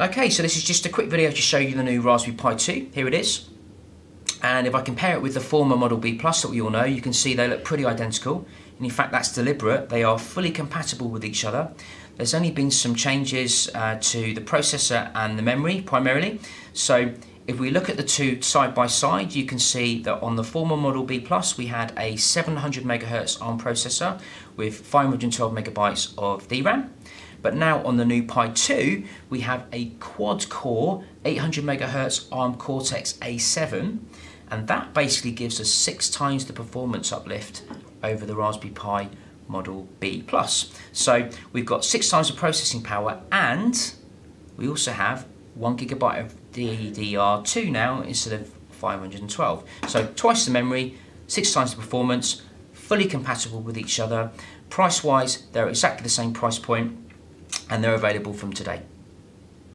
Okay, so this is just a quick video to show you the new Raspberry Pi 2. Here it is. And if I compare it with the former Model B Plus that we all know, you can see they look pretty identical. And in fact, that's deliberate. They are fully compatible with each other. There's only been some changes uh, to the processor and the memory primarily. So if we look at the two side by side, you can see that on the former Model B Plus, we had a 700 megahertz ARM processor with 512 megabytes of DRAM. But now on the new Pi 2, we have a quad core 800 megahertz ARM Cortex A7, and that basically gives us six times the performance uplift over the Raspberry Pi Model B Plus. So we've got six times the processing power, and we also have one gigabyte of DDR2 now instead of 512. So twice the memory, six times the performance, fully compatible with each other. Price wise, they're exactly the same price point and they're available from today.